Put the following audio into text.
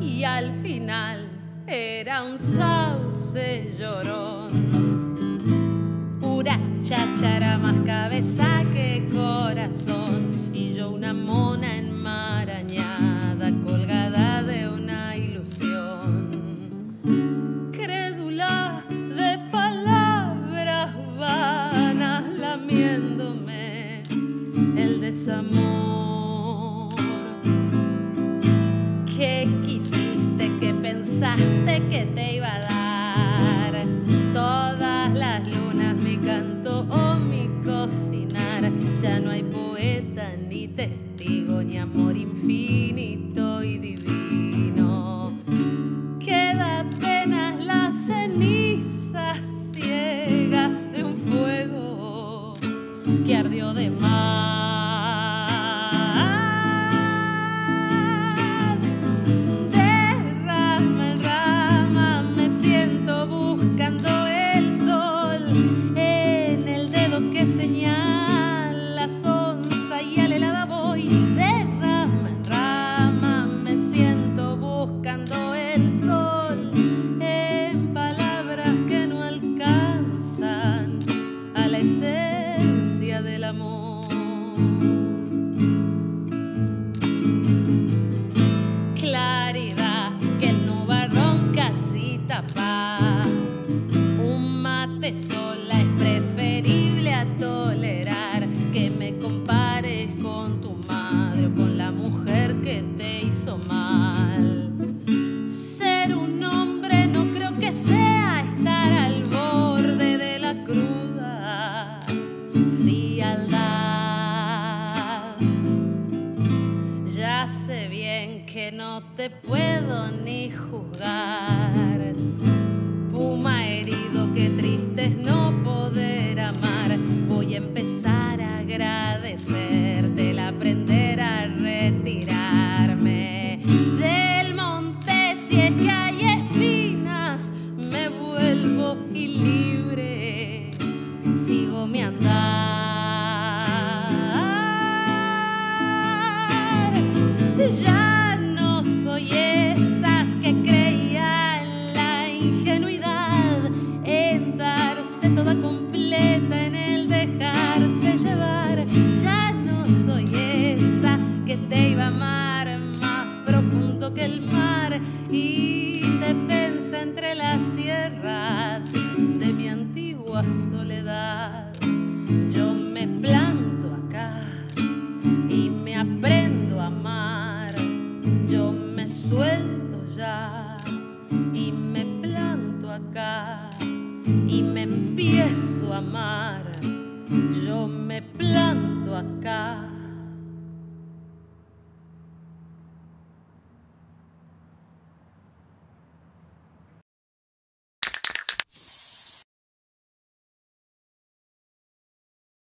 y al final era un sauce llorón. Pura cháchara más cabeza que corazón y yo una mona enmarañada colgada de una ilusión. Crédula de palabras vanas lamiéndome el desamor. Esencia del amor. Claridad que el nubarrón casi tapa. Un mate sola te puedo ni juzgar. Puma herido, qué triste es no poder amar. Voy a empezar a agradecerte el aprender a retirarme del monte. Si es que hay espinas, me vuelvo y el mar y defensa entre las sierras de mi antigua soledad. Yo me planto acá y me aprendo a amar. Yo me suelto ya y me planto acá y me empiezo a amar. Yo me planto acá